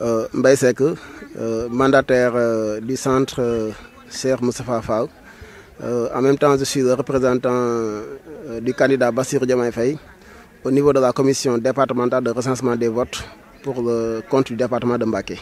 Euh, Mbaye Seck, euh, mandataire euh, du centre euh, Cheikh Moustapha Fall. Euh, en même temps, je suis le représentant euh, du candidat Bassirou Diomaye Faye au niveau de la commission départementale de recensement des votes pour le compte du département de Mbacké. Est-ce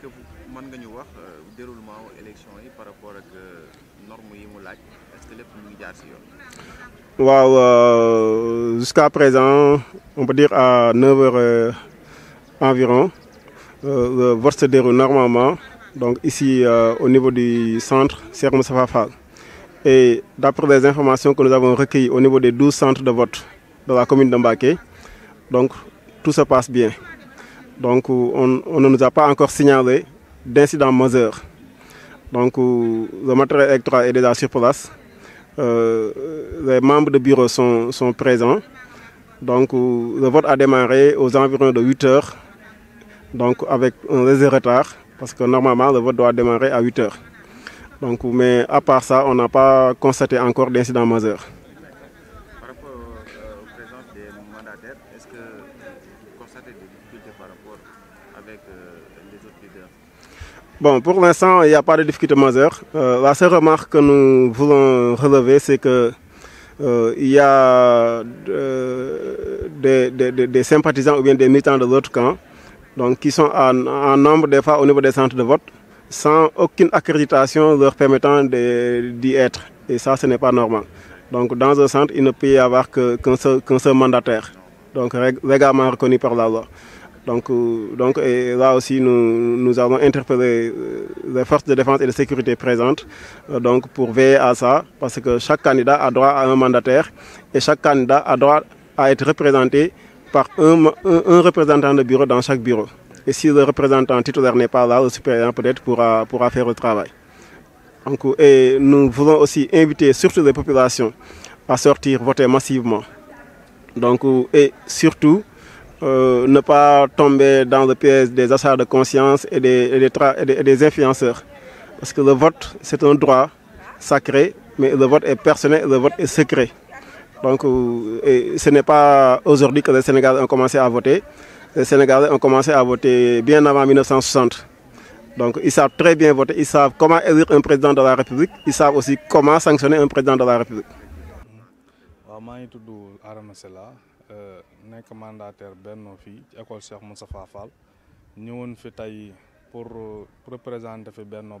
que vous mën nga ñu wax euh, déroulement élection yi par rapport ak normes yi mu laaj? Est-ce que lépp mu ngi jaar ci yoon? Waaw jusqu'à présent, on peut dire à 9 heures environ, euh, vote se déroule normalement. Donc ici euh, au niveau du centre Moustapha Fall. Et d'après les informations que nous avons recueillies au niveau des 12 centres de vote de la commune de Mbacké, donc tout se passe bien. Donc on, on ne nous a pas encore signalé d'incident majeur. Donc le matériel électoral est déjà sur place. Euh, les membres de bureau sont, sont présents. Donc le vote a démarré aux environs de 8 heures, donc avec un léger retard, parce que normalement le vote doit démarrer à 8 heures. Donc, mais à part ça, on n'a pas constaté encore d'incident majeur. Par rapport euh, aux présences des mandataires, est-ce que vous constatez des difficultés par rapport avec euh, les autres leaders? Bon, pour l'instant, il n'y a pas de difficulté majeure. Euh, la seule remarque que nous voulons relever, c'est que euh, il y a des, des sympathisants ou bien des militants de l'autre camp, donc qui sont en, nombre des fois au niveau des centres de vote, sans aucune accréditation leur permettant d'y être. Et ça, ce n'est pas normal. Donc, dans un centre, il ne peut y avoir qu'un seul, mandataire, donc légalement reconnu par la loi. Donc, euh, donc et là aussi, nous, nous allons interpeller euh, les forces de défense et de sécurité présentes euh, donc pour veiller à ça, parce que chaque candidat a droit à un mandataire et chaque candidat a droit à être représenté par un, un, représentant de bureau dans chaque bureau. Et si le représentant titulaire n'est pas là, le suppléant peut-être pourra, pourra faire le travail. Et nous voulons aussi inviter surtout les populations à sortir voter massivement. Donc, et surtout, euh, ne pas tomber dans le piège des achats de conscience et des, et des, et des- et influenceurs. Parce que le vote, c'est un droit sacré, mais le vote est personnel, le vote est secret. Donc, euh, ce n'est pas aujourd'hui que les Sénégalais ont commencé à voter. Les Sénégalais ont commencé à voter bien avant 1960. Donc, ils savent très bien voter, ils savent comment élire un président de la République, ils savent aussi comment sanctionner un président de la République. euh, mandataire pour euh, représenter Benno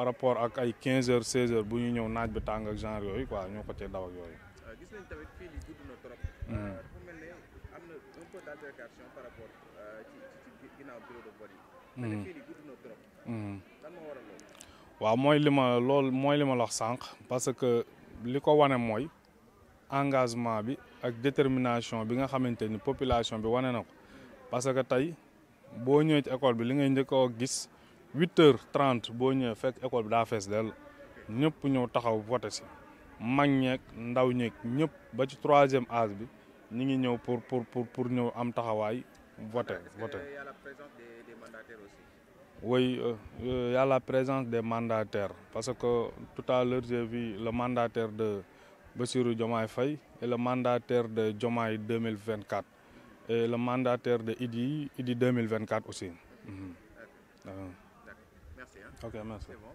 par rapport ak ay 15 heures 16 heures bu ñu ñëw naaj bi tàng ak genre yooyu quoi ñoo ko cee daw ak yooyu. Gis nañ tamit fii li gudd na trop. Dafa mel ne am na un peu d'altercation par rapport ci ci ci ginnaaw bureau de vote yi. mel ne fii li gudd na trop. Lan moo waral loolu? waaw mooy li ma loolu mooy li ma la wax sànq parce que li ko wane mooy engagement bi ak détermination bi nga xamante ni population bi wane na ko parce que tey boo ñëwee ci école bi li ngay njëkk a gis huit heures trente boo ñëwee fekk école bi daa fees dell ñëpp ñëw taxaw voté si ci pour pour pour pour voté Il y a la présence des, des mandataires aussi. Oui, euh, euh, y a la présence des mandataires. Parce que tout à l'heure, j'ai vu le mandataire de Bassirou Diomaye Faye et le mandataire de Diomaye 2024. Et le mandataire de Idi, Idi 2024 aussi. Euh, Merci. Hein. ok, merci. C'est bon.